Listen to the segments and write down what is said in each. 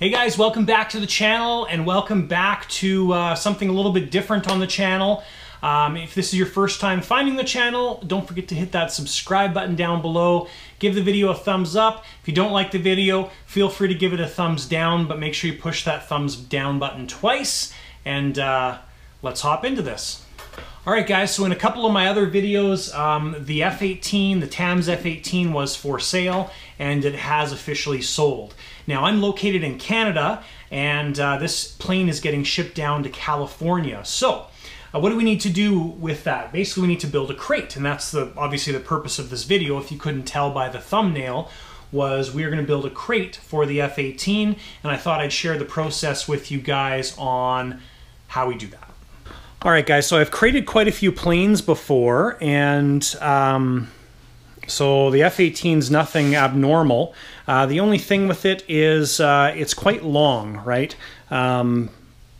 Hey guys, welcome back to the channel and welcome back to uh, something a little bit different on the channel. Um, if this is your first time finding the channel, don't forget to hit that subscribe button down below. Give the video a thumbs up. If you don't like the video, feel free to give it a thumbs down, but make sure you push that thumbs down button twice. And uh, let's hop into this. All right, guys, so in a couple of my other videos, um, the F-18, the TAMS F-18 was for sale, and it has officially sold. Now, I'm located in Canada, and uh, this plane is getting shipped down to California. So, uh, what do we need to do with that? Basically, we need to build a crate, and that's the obviously the purpose of this video, if you couldn't tell by the thumbnail, was we are going to build a crate for the F-18, and I thought I'd share the process with you guys on how we do that. All right, guys, so I've created quite a few planes before, and um, so the F-18 is nothing abnormal. Uh, the only thing with it is uh, it's quite long, right? Um,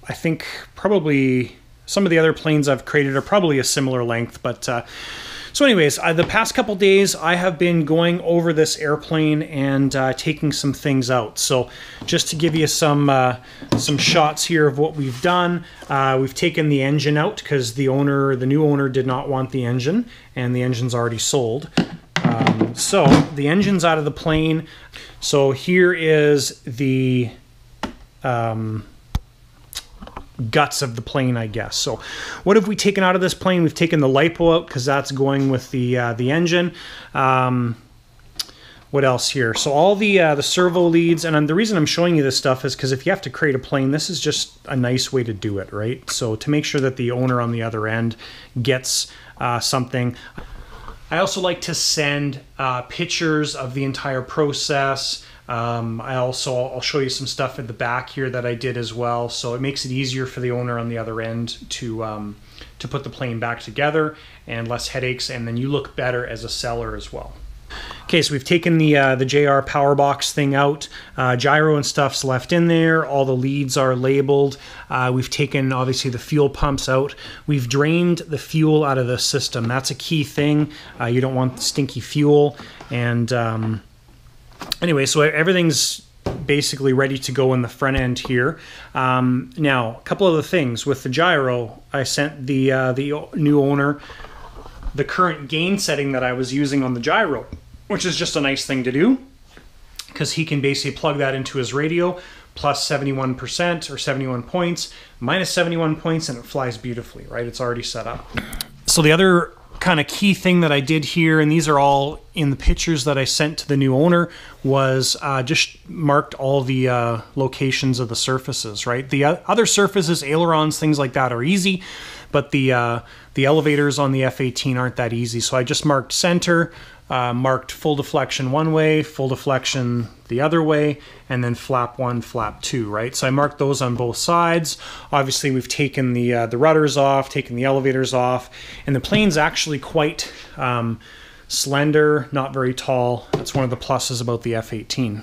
I think probably some of the other planes I've created are probably a similar length, but uh, so anyways, uh, the past couple days I have been going over this airplane and uh, taking some things out. So just to give you some uh, some shots here of what we've done, we've taken the engine out because the owner, the new owner did not want the engine and the engine's already sold. Um, so the engine's out of the plane. So here is the um, guts of the plane, I guess. So what have we taken out of this plane? We've taken the LiPo out because that's going with the uh, the engine. Um, what else here? So all the uh, the servo leads, and the reason I'm showing you this stuff is because if you have to create a plane, this is just a nice way to do it, right? So to make sure that the owner on the other end gets uh, something. I also like to send uh, pictures of the entire process, um, I also I'll show you some stuff at the back here that I did as well. So it makes it easier for the owner on the other end to um, to put the plane back together and less headaches, and then you look better as a seller as well. Okay, so we've taken the uh, the JR power box thing out. Uh, gyro and stuff's left in there. All the leads are labeled. Uh, we've taken obviously the fuel pumps out. We've drained the fuel out of the system. That's a key thing. Uh, you don't want stinky fuel and um, anyway, so everything's basically ready to go in the front end here. Um, now, a couple of the things with the gyro, I sent the uh, the new owner the current gain setting that I was using on the gyro, which is just a nice thing to do because he can basically plug that into his radio plus 71% or 71 points, minus 71 points, and it flies beautifully, right? It's already set up. So the other kind of key thing that I did here, and these are all in the pictures that I sent to the new owner, was uh, just marked all the uh, locations of the surfaces, right? The other surfaces, ailerons, things like that are easy, but the, uh, the elevators on the F-18 aren't that easy. So I just marked center, uh, marked full deflection one way, full deflection the other way, and then flap one, flap two, right? So I marked those on both sides. Obviously, we've taken the uh, the rudders off, taken the elevators off, and the plane's actually quite um, slender, not very tall. That's one of the pluses about the F-18.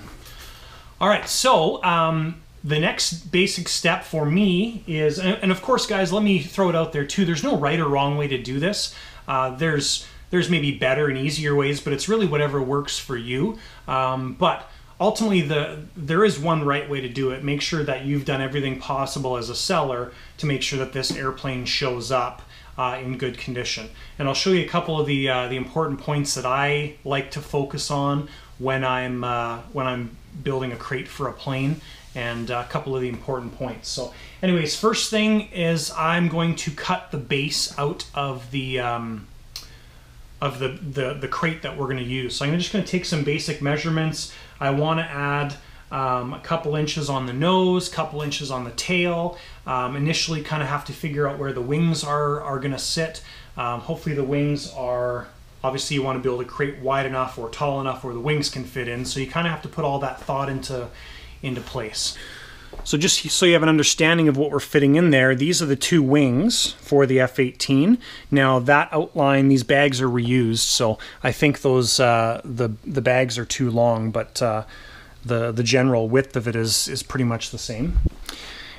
All right, so um, the next basic step for me is, and of course, guys, let me throw it out there too. There's no right or wrong way to do this. Uh, there's there's maybe better and easier ways, but it's really whatever works for you. Um, but ultimately, the there is one right way to do it. Make sure that you've done everything possible as a seller to make sure that this airplane shows up uh, in good condition. And I'll show you a couple of the uh, the important points that I like to focus on when I'm uh, when I'm building a crate for a plane and a couple of the important points. So anyways, first thing is I'm going to cut the base out of the um, of the, the, the crate that we're going to use. So I'm just going to take some basic measurements. I want to add um, a couple inches on the nose, couple inches on the tail. Um, initially kind of have to figure out where the wings are, are going to sit. Um, hopefully the wings are, obviously you want to build a crate wide enough or tall enough where the wings can fit in. So you kind of have to put all that thought into, into place. So just so you have an understanding of what we're fitting in there, these are the two wings for the F-18. Now that outline, these bags are reused, so I think those uh, the the bags are too long, but uh, the the general width of it is is pretty much the same.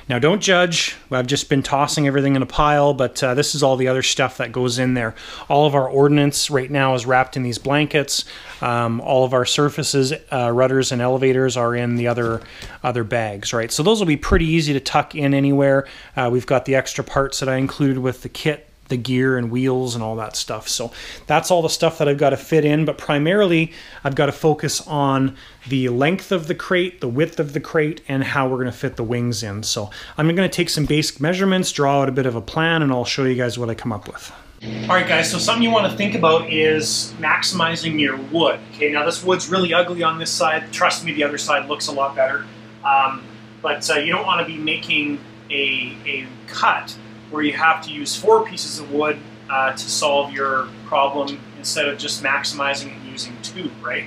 Now don't judge, I've just been tossing everything in a pile, but uh, this is all the other stuff that goes in there. All of our ordnance right now is wrapped in these blankets. Um, all of our surfaces, uh, rudders and elevators are in the other other bags, right? So those will be pretty easy to tuck in anywhere. Uh, we've got the extra parts that I included with the kit the gear and wheels and all that stuff. So that's all the stuff that I've got to fit in, but primarily I've got to focus on the length of the crate, the width of the crate, and how we're going to fit the wings in. So I'm going to take some basic measurements, draw out a bit of a plan, and I'll show you guys what I come up with. All right, guys, so something you want to think about is maximizing your wood. Okay, now this wood's really ugly on this side. Trust me, the other side looks a lot better. Um, but uh, you don't want to be making a, a cut where you have to use four pieces of wood uh, to solve your problem instead of just maximizing and using two, right?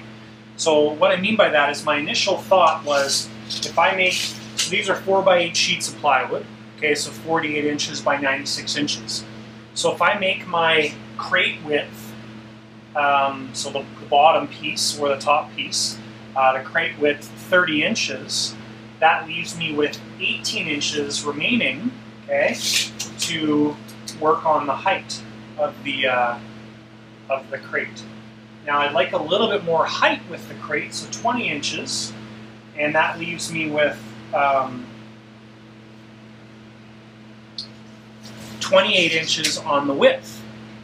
So what I mean by that is my initial thought was if I make, so these are four by eight sheets of plywood, okay, so 48 inches by 96 inches. So if I make my crate width, um, so the, the, bottom piece or the top piece, uh, the crate width 30 inches, that leaves me with 18 inches remaining, okay, to work on the height of the uh, of the crate. Now I'd like a little bit more height with the crate, so 20 inches, and that leaves me with um, 28 inches on the width,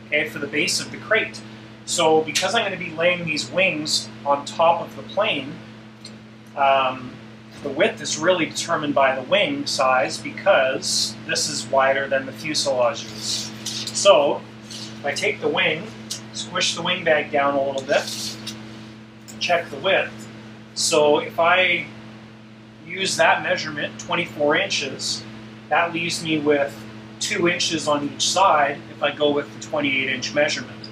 okay, for the base of the crate. So because I'm going to be laying these wings on top of the plane, um, the width is really determined by the wing size because this is wider than the fuselage is. So, if I take the wing, squish the wing bag down a little bit, check the width. So if I use that measurement, 24 inches, that leaves me with two inches on each side if I go with the 28 inch measurement.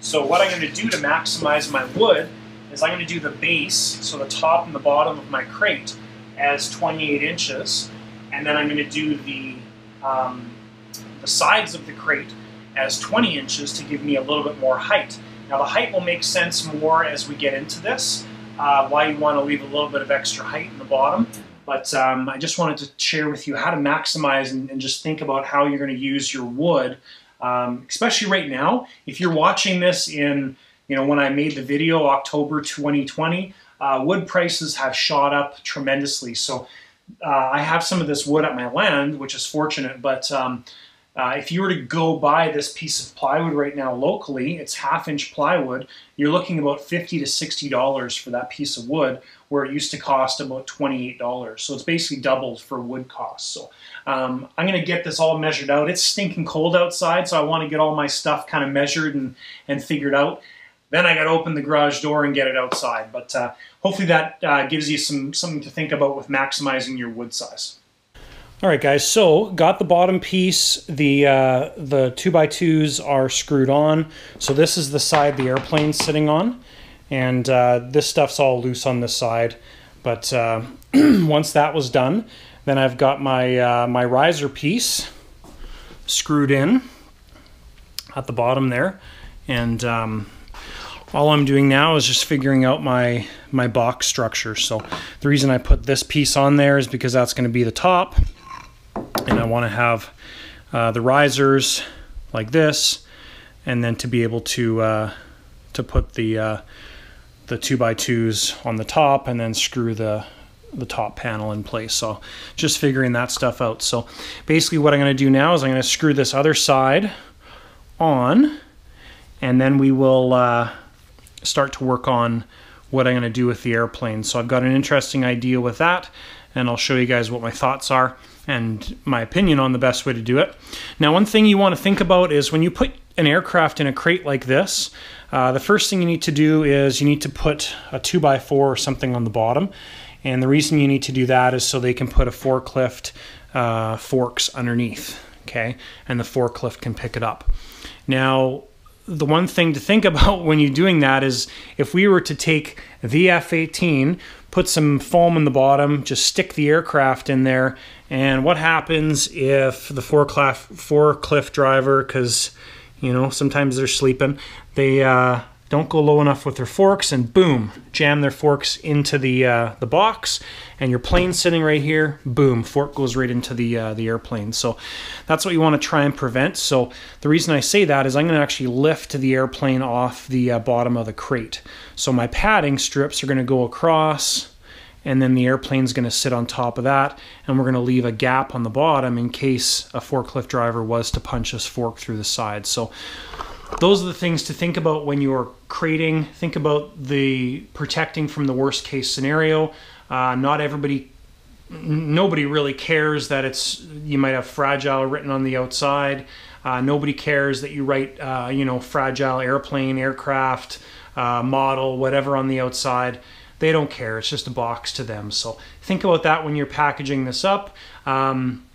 So what I'm going to do to maximize my wood is I'm going to do the base, so the top and the bottom of my crate, as 28 inches, and then I'm going to do the, um, the sides of the crate as 20 inches to give me a little bit more height. Now the height will make sense more as we get into this, uh, why you want to leave a little bit of extra height in the bottom. But um, I just wanted to share with you how to maximize and, and just think about how you're going to use your wood, um, especially right now. If you're watching this in, you know, when I made the video, October 2020, uh, wood prices have shot up tremendously. So uh, I have some of this wood at my land, which is fortunate, but um, uh, if you were to go buy this piece of plywood right now locally, it's half inch plywood, you're looking about 50 to $60 for that piece of wood, where it used to cost about $28. So it's basically doubled for wood costs. So um, I'm gonna get this all measured out. It's stinking cold outside, so I wanna get all my stuff kind of measured and, and figured out. Then I got to open the garage door and get it outside. But uh, hopefully that uh, gives you some something to think about with maximizing your wood size. All right, guys. So got the bottom piece. The uh, the two by twos are screwed on. So this is the side the airplane's sitting on, and uh, this stuff's all loose on this side. But uh, once that was done, then I've got my uh, my riser piece screwed in at the bottom there, and um, all I'm doing now is just figuring out my my box structure. So the reason I put this piece on there is because that's going to be the top and I want to have uh, the risers like this and then to be able to uh, to put the uh, the 2 by 2s on the top and then screw the the top panel in place. So just figuring that stuff out. So basically what I'm going to do now is I'm going to screw this other side on and then we will uh, start to work on what I'm going to do with the airplane. So I've got an interesting idea with that, and I'll show you guys what my thoughts are and my opinion on the best way to do it. Now, one thing you want to think about is when you put an aircraft in a crate like this, uh, the first thing you need to do is you need to put a 2x4 or something on the bottom. And the reason you need to do that is so they can put a forklift uh, forks underneath, okay? And the forklift can pick it up. Now, the one thing to think about when you're doing that is if we were to take the F-18, put some foam in the bottom, just stick the aircraft in there, and what happens if the forklift driver, because you know sometimes they're sleeping, they uh, don't go low enough with their forks and boom, jam their forks into the uh, the box and your plane sitting right here, boom, fork goes right into the uh, the airplane. So that's what you want to try and prevent. So the reason I say that is I'm going to actually lift the airplane off the uh, bottom of the crate. So my padding strips are going to go across and then the airplane's going to sit on top of that and we're going to leave a gap on the bottom in case a forklift driver was to punch this fork through the side. So those are the things to think about when you're creating. Think about the protecting from the worst case scenario. Uh, not everybody, nobody really cares that it's you might have fragile written on the outside. Uh, nobody cares that you write, uh, you know, fragile airplane, aircraft, uh, model, whatever on the outside. They don't care. It's just a box to them. So think about that when you're packaging this up. Um,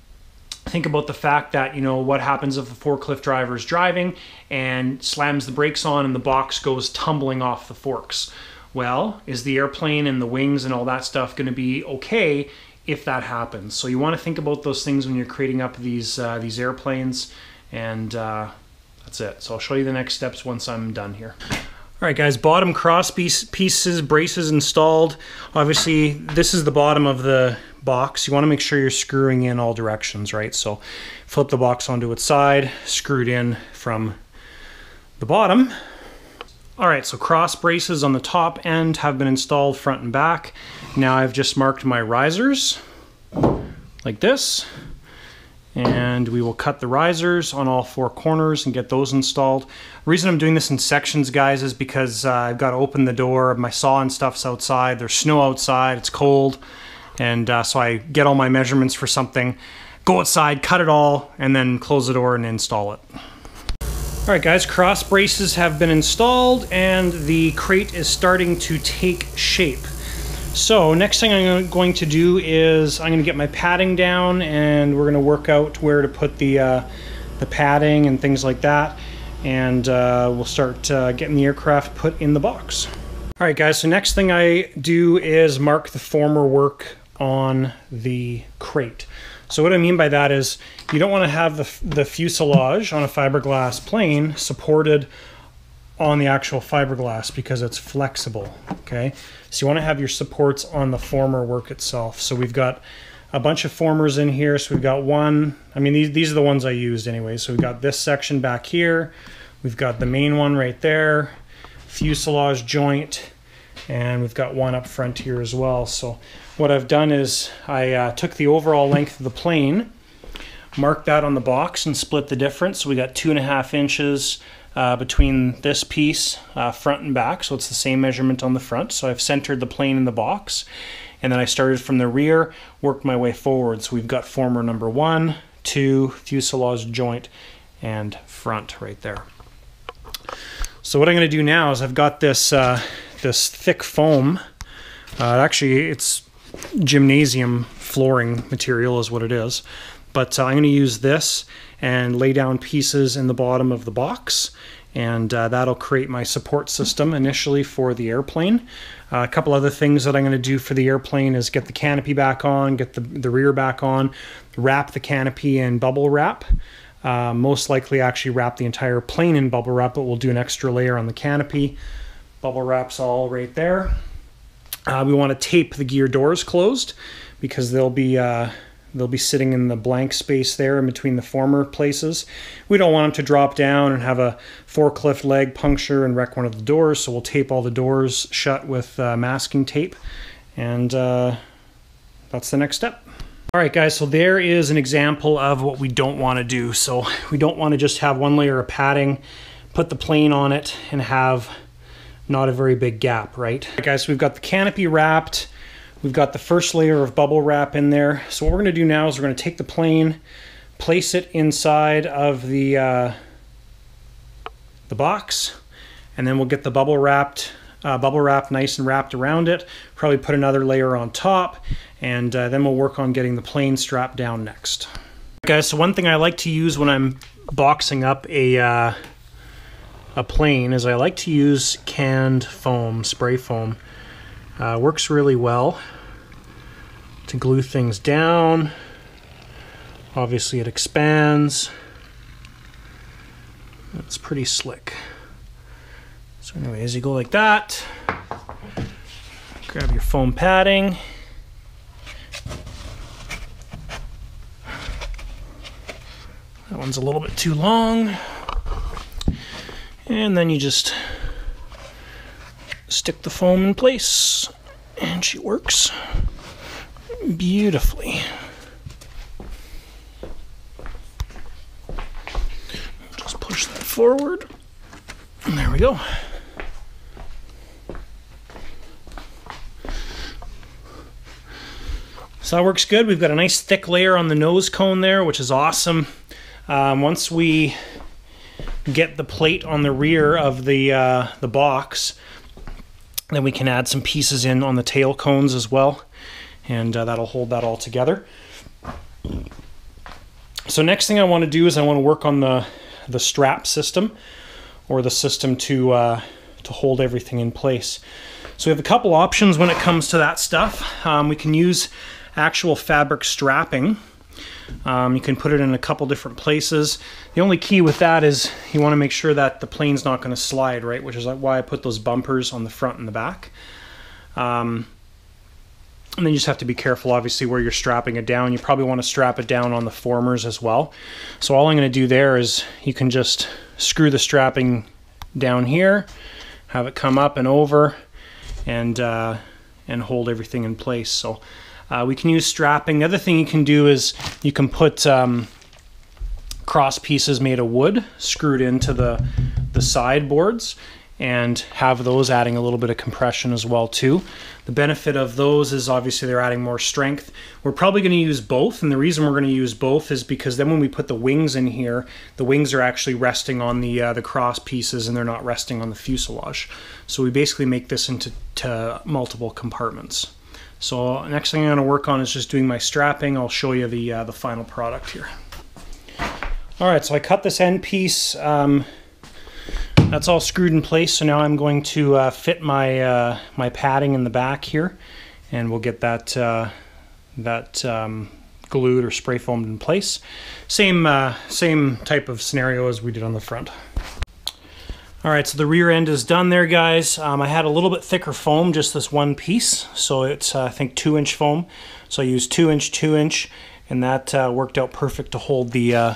think about the fact that you know what happens if the forklift driver is driving and slams the brakes on and the box goes tumbling off the forks? Well is the airplane and the wings and all that stuff going to be okay if that happens? So you want to think about those things when you're creating up these uh, these airplanes and uh, that's it. So i'll show you the next steps once i'm done here. All right, guys, bottom cross piece, pieces, braces installed. Obviously, this is the bottom of the box. You want to make sure you're screwing in all directions, right? So flip the box onto its side, screwed in from the bottom. All right, so cross braces on the top end have been installed front and back. Now I've just marked my risers like this and we will cut the risers on all four corners and get those installed. The reason I'm doing this in sections, guys, is because uh, I've got to open the door. My saw and stuff's outside. There's snow outside. It's cold. And uh, so I get all my measurements for something, go outside, cut it all, and then close the door and install it. All right, guys, cross braces have been installed and the crate is starting to take shape. So next thing I'm going to do is I'm going to get my padding down and we're going to work out where to put the, uh, the padding and things like that. And uh, we'll start uh, getting the aircraft put in the box. All right, guys, so next thing I do is mark the former work on the crate. So what I mean by that is you don't want to have the, the fuselage on a fiberglass plane supported on the actual fiberglass because it's flexible, okay? So you want to have your supports on the former work itself. So we've got a bunch of formers in here. So we've got one, I mean, these, these are the ones I used anyway. So we've got this section back here. We've got the main one right there, fuselage joint, and we've got one up front here as well. So what I've done is I uh, took the overall length of the plane, marked that on the box and split the difference. So we got two and a half inches uh, between this piece, uh, front and back, so it's the same measurement on the front. So I've centered the plane in the box, and then I started from the rear, worked my way forward. So we've got former number one, two, fuselage joint, and front right there. So what I'm going to do now is I've got this uh, this thick foam. Uh, actually, it's gymnasium flooring material is what it is. But uh, I'm going to use this and lay down pieces in the bottom of the box and uh, that'll create my support system initially for the airplane. Uh, a couple other things that I'm going to do for the airplane is get the canopy back on, get the, the rear back on, wrap the canopy in bubble wrap. Uh, most likely actually wrap the entire plane in bubble wrap, but we'll do an extra layer on the canopy. Bubble wrap's all right there. Uh, we want to tape the gear doors closed because they'll be uh, they'll be sitting in the blank space there in between the former places. We don't want them to drop down and have a forklift leg puncture and wreck one of the doors, so we'll tape all the doors shut with uh, masking tape, and uh, that's the next step. All right, guys, so there is an example of what we don't want to do. So we don't want to just have one layer of padding, put the plane on it, and have not a very big gap, right? Guys, so we've got the canopy wrapped. We've got the first layer of bubble wrap in there. So what we're gonna do now is we're gonna take the plane, place it inside of the, uh, the box, and then we'll get the bubble wrapped, uh, bubble wrap nice and wrapped around it. Probably put another layer on top, and uh, then we'll work on getting the plane strapped down next. Guys, so one thing I like to use when I'm boxing up a uh, a plane is I like to use canned foam, spray foam. Uh, works really well to glue things down. Obviously it expands. It's pretty slick. So anyway, as you go like that, grab your foam padding. That one's a little bit too long. And then you just stick the foam in place and she works beautifully. Just push that forward. And there we go. So that works good. We've got a nice thick layer on the nose cone there, which is awesome. Um, once we get the plate on the rear of the uh, the box, then we can add some pieces in on the tail cones as well, and uh, that'll hold that all together. So next thing I want to do is I want to work on the the strap system, or the system to uh, to hold everything in place. So we have a couple options when it comes to that stuff. Um, we can use actual fabric strapping. Um, you can put it in a couple different places. The only key with that is you want to make sure that the plane's not going to slide, right? Which is why I put those bumpers on the front and the back. Um, and then you just have to be careful, obviously, where you're strapping it down. You probably want to strap it down on the formers as well. So all I'm going to do there is you can just screw the strapping down here, have it come up and over, and uh, and hold everything in place. So uh, we can use strapping. The other thing you can do is you can put um, cross pieces made of wood screwed into the, the sideboards and have those adding a little bit of compression as well too. The benefit of those is obviously they're adding more strength. We're probably going to use both and the reason we're going to use both is because then when we put the wings in here, the wings are actually resting on the uh, the cross pieces and they're not resting on the fuselage. So we basically make this into multiple compartments. So next thing I'm going to work on is just doing my strapping. I'll show you the, uh, the final product here. All right, so I cut this end piece. Um, that's all screwed in place. So now I'm going to uh, fit my, uh, my padding in the back here and we'll get that, uh, that um, glued or spray foamed in place. Same, uh, same type of scenario as we did on the front. All right, so the rear end is done there, guys. Um, I had a little bit thicker foam, just this one piece. So it's, uh, I think, two inch foam. So I used two inch, two inch, and that uh, worked out perfect to hold the, uh,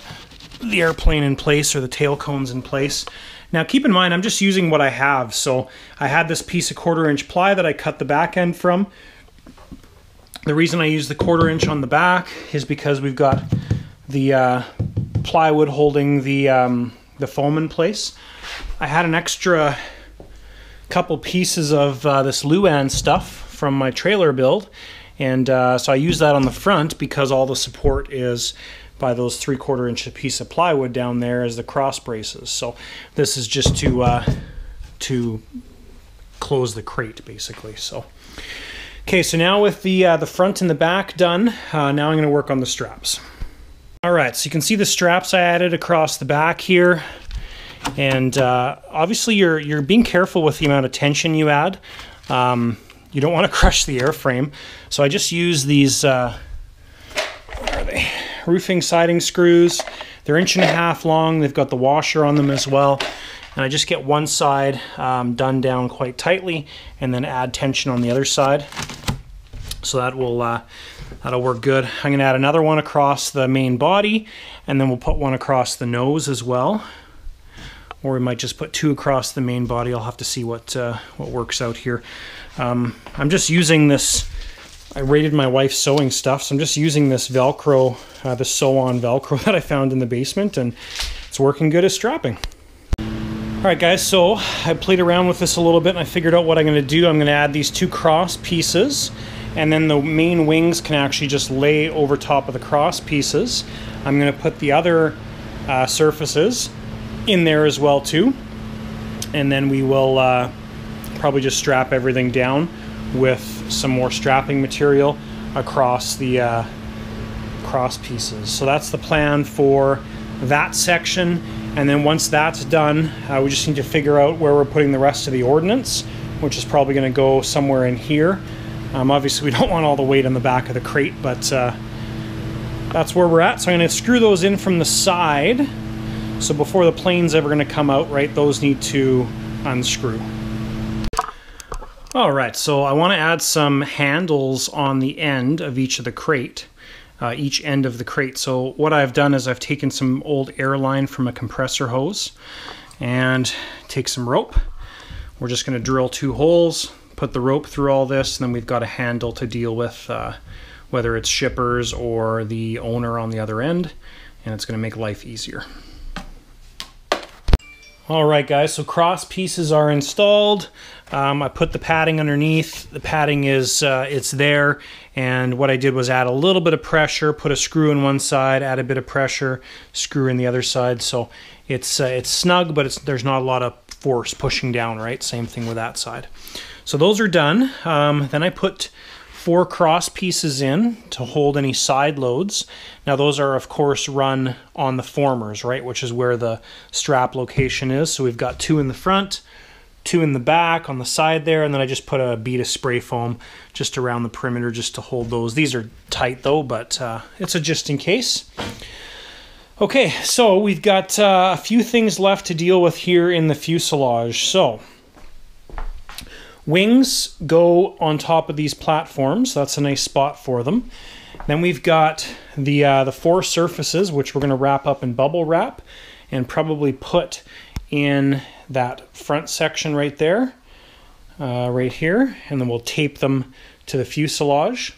the airplane in place or the tail cones in place. Now keep in mind, I'm just using what I have. So I had this piece of quarter inch ply that I cut the back end from. The reason I use the quarter inch on the back is because we've got the uh, plywood holding the, um, the foam in place. I had an extra couple pieces of uh, this Luan stuff from my trailer build, and uh, so I use that on the front because all the support is by those three quarter inch piece of plywood down there as the cross braces. So this is just to uh, to close the crate basically. So okay, so now with the uh, the front and the back done, uh, now I'm going to work on the straps. All right, so you can see the straps I added across the back here. And uh, obviously, you're you're being careful with the amount of tension you add. Um, you don't want to crush the airframe, so I just use these. Uh, where are they? Roofing siding screws. They're inch and a half long. They've got the washer on them as well. And I just get one side um, done down quite tightly, and then add tension on the other side. So that will uh, that'll work good. I'm gonna add another one across the main body, and then we'll put one across the nose as well or we might just put two across the main body. I'll have to see what uh, what works out here. Um, I'm just using this. I rated my wife's sewing stuff, so I'm just using this Velcro, uh, the sew-on Velcro that I found in the basement, and it's working good as strapping. All right, guys, so I played around with this a little bit, and I figured out what I'm to do. I'm to add these two cross pieces, and then the main wings can actually just lay over top of the cross pieces. I'm going to put the other uh, surfaces in there as well too. And then we will uh, probably just strap everything down with some more strapping material across the uh, cross pieces. So that's the plan for that section. And then once that's done, uh, we just need to figure out where we're putting the rest of the ordnance, which is probably going to go somewhere in here. Um, obviously, we don't want all the weight on the back of the crate, but uh, that's where we're at. So I'm going to screw those in from the side. So before the plane's ever going to come out, right, those need to unscrew. All right, so I want to add some handles on the end of each of the crate, uh, each end of the crate. So what I've done is I've taken some old airline from a compressor hose and take some rope. We're just going to drill two holes, put the rope through all this, and then we've got a handle to deal with uh, whether it's shippers or the owner on the other end, and it's going to make life easier. All right, guys, so cross pieces are installed. Um, I put the padding underneath. The padding is uh, it's there, and what I did was add a little bit of pressure, put a screw in one side, add a bit of pressure, screw in the other side. So it's uh, it's snug, but it's there's not a lot of force pushing down. Right, same thing with that side. So those are done. Um, then I put four cross pieces in to hold any side loads. Now those are of course run on the formers, right, which is where the strap location is. So we've got two in the front, two in the back on the side there, and then I just put a bead of spray foam just around the perimeter just to hold those. These are tight though, but uh, it's a just in case. Okay, so we've got uh, a few things left to deal with here in the fuselage. So Wings go on top of these platforms. That's a nice spot for them. Then we've got the, uh, the four surfaces, which we're going to wrap up in bubble wrap and probably put in that front section right there, uh, right here, and then we'll tape them to the fuselage.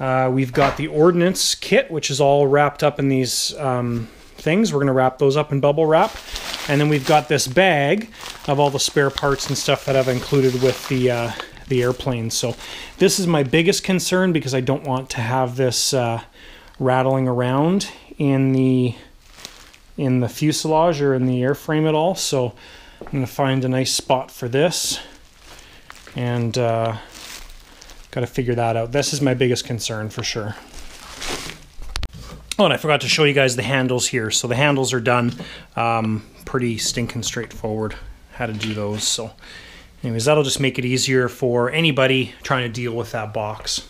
Uh, we've got the ordnance kit, which is all wrapped up in these um, things. We're going to wrap those up in bubble wrap. And then we've got this bag of all the spare parts and stuff that I've included with the uh, the airplane. So this is my biggest concern because I don't want to have this uh, rattling around in the in the fuselage or in the airframe at all. So I'm going to find a nice spot for this and uh, got to figure that out. This is my biggest concern for sure. Oh, and I forgot to show you guys the handles here. So the handles are done. Um, pretty stinking straightforward how to do those. So anyways, that'll just make it easier for anybody trying to deal with that box.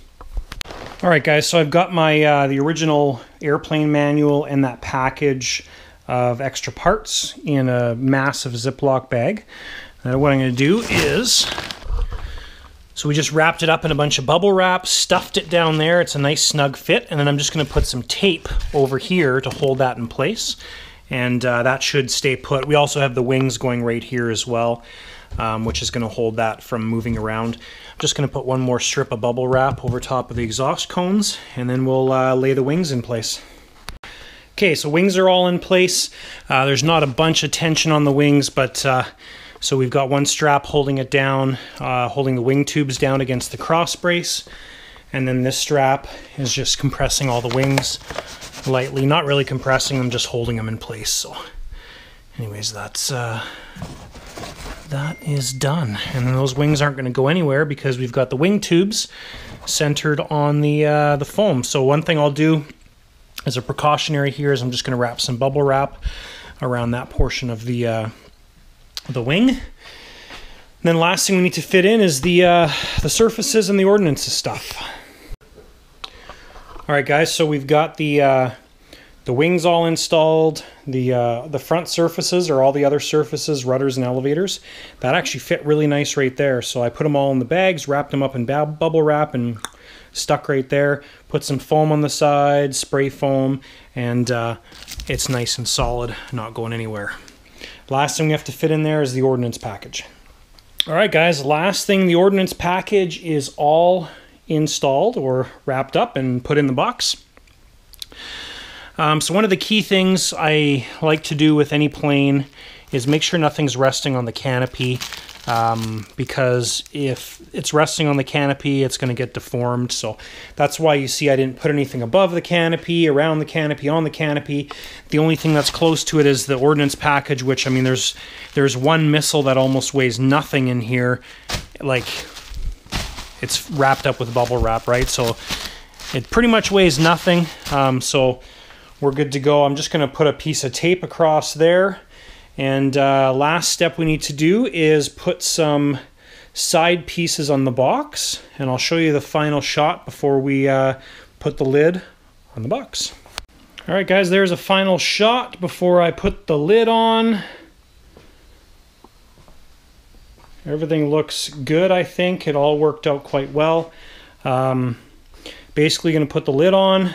All right, guys, so I've got my uh, the original airplane manual and that package of extra parts in a massive Ziploc bag. Uh, what I'm going to do is so we just wrapped it up in a bunch of bubble wrap, stuffed it down there. It's a nice snug fit. And then I'm just gonna put some tape over here to hold that in place. And uh, that should stay put. We also have the wings going right here as well, um, which is gonna hold that from moving around. I'm just gonna put one more strip of bubble wrap over top of the exhaust cones, and then we'll uh, lay the wings in place. Okay, so wings are all in place. Uh, there's not a bunch of tension on the wings, but uh, so we've got one strap holding it down, uh, holding the wing tubes down against the cross brace. And then this strap is just compressing all the wings lightly, not really compressing them, just holding them in place. So anyways, that's, uh, that is done. And then those wings aren't gonna go anywhere because we've got the wing tubes centered on the, uh, the foam. So one thing I'll do as a precautionary here is I'm just gonna wrap some bubble wrap around that portion of the, uh, the wing. And then last thing we need to fit in is the uh, the surfaces and the ordnances stuff. All right, guys. So we've got the uh, the wings all installed. The uh, the front surfaces or all the other surfaces, rudders and elevators, that actually fit really nice right there. So I put them all in the bags, wrapped them up in bubble wrap, and stuck right there. Put some foam on the side, spray foam, and uh, it's nice and solid, not going anywhere. Last thing we have to fit in there is the ordnance package. All right, guys, last thing, the ordnance package is all installed or wrapped up and put in the box. Um, so one of the key things I like to do with any plane is make sure nothing's resting on the canopy um, because if it's resting on the canopy, it's going to get deformed. So that's why you see I didn't put anything above the canopy, around the canopy, on the canopy. The only thing that's close to it is the ordnance package, which I mean, there's there's one missile that almost weighs nothing in here, like it's wrapped up with bubble wrap, right? So it pretty much weighs nothing. Um, so we're good to go. I'm just going to put a piece of tape across there and uh, last step we need to do is put some side pieces on the box and I'll show you the final shot before we uh, put the lid on the box. All right guys, there's a final shot before I put the lid on. everything looks good, I think. It all worked out quite well. Um, basically going to put the lid on,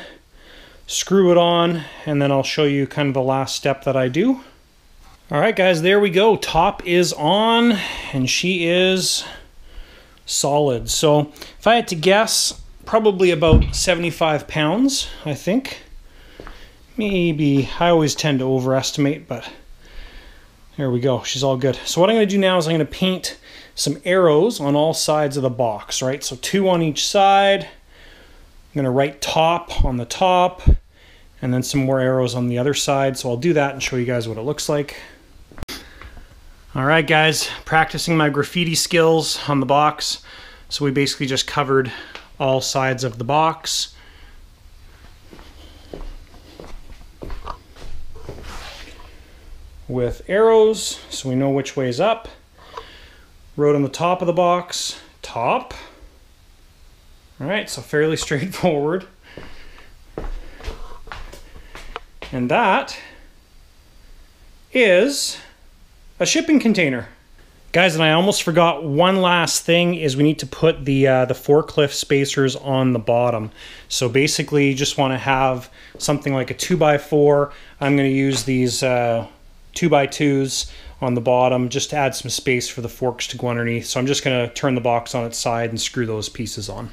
screw it on, and then I'll show you kind of the last step that I do. All right, guys, there we go. Top is on, and she is solid. So if I had to guess, probably about 75 pounds, I think. Maybe, I always tend to overestimate, but there we go. She's all good. So what I'm going to do now is I'm going to paint some arrows on all sides of the box, right? So two on each side. I'm going to write top on the top and then some more arrows on the other side. So I'll do that and show you guys what it looks like. All right, guys, practicing my graffiti skills on the box. So we basically just covered all sides of the box. with arrows so we know which way is up. Wrote on the top of the box, top. All right, so fairly straightforward. And that is a shipping container. Guys, and I almost forgot one last thing is we need to put the uh, the forklift spacers on the bottom. So basically you just want to have something like a two by four. I'm going to use these uh, two by twos on the bottom just to add some space for the forks to go underneath. So I'm just going to turn the box on its side and screw those pieces on.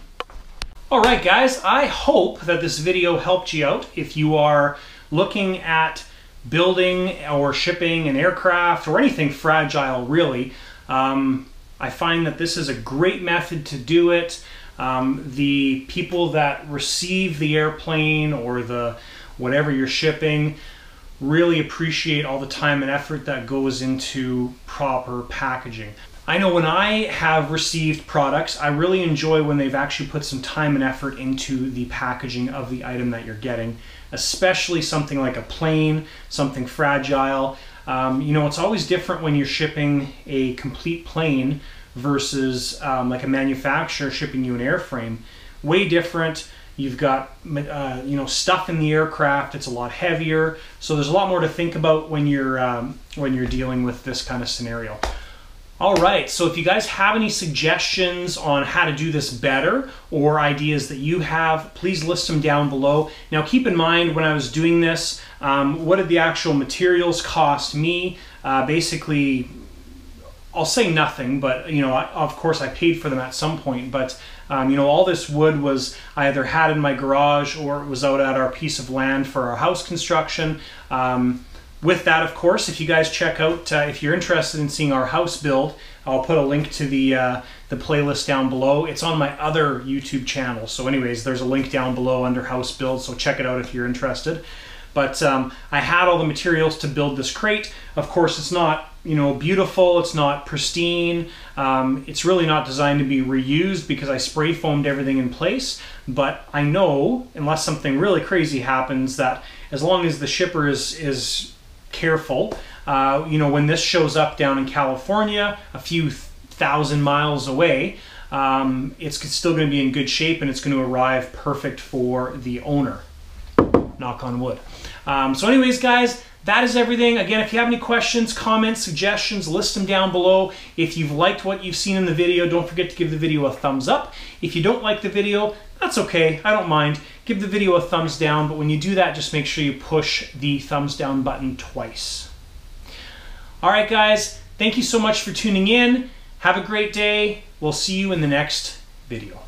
All right, guys, I hope that this video helped you out. If you are looking at building or shipping an aircraft or anything fragile, really, um, I find that this is a great method to do it. Um, the people that receive the airplane or the whatever you're shipping really appreciate all the time and effort that goes into proper packaging. I know when I have received products, I really enjoy when they've actually put some time and effort into the packaging of the item that you're getting, especially something like a plane, something fragile. Um, you know, it's always different when you're shipping a complete plane versus um, like a manufacturer shipping you an airframe. Way different. You've got uh, you know stuff in the aircraft. It's a lot heavier, so there's a lot more to think about when you're um, when you're dealing with this kind of scenario. All right, so if you guys have any suggestions on how to do this better or ideas that you have, please list them down below. Now keep in mind when I was doing this, um, what did the actual materials cost me? Uh, basically, I'll say nothing, but you know, I, of course I paid for them at some point, but um, you know, all this wood was I either had in my garage or it was out at our piece of land for our house construction. Um, with that, of course, if you guys check out, uh, if you're interested in seeing our house build, I'll put a link to the uh, the playlist down below. It's on my other YouTube channel. So anyways, there's a link down below under house build, so check it out if you're interested. But um, I had all the materials to build this crate. Of course, it's not you know beautiful it's not pristine um, it's really not designed to be reused because I spray foamed everything in place but I know unless something really crazy happens that as long as the shipper is is careful uh, you know when this shows up down in California a few thousand miles away um, it's still going to be in good shape and it's going to arrive perfect for the owner knock on wood um, so anyways guys that is everything. Again, if you have any questions, comments, suggestions, list them down below. If you've liked what you've seen in the video, don't forget to give the video a thumbs up. If you don't like the video, that's okay. I don't mind. Give the video a thumbs down, but when you do that, just make sure you push the thumbs down button twice. All right, guys, thank you so much for tuning in. Have a great day. We'll see you in the next video.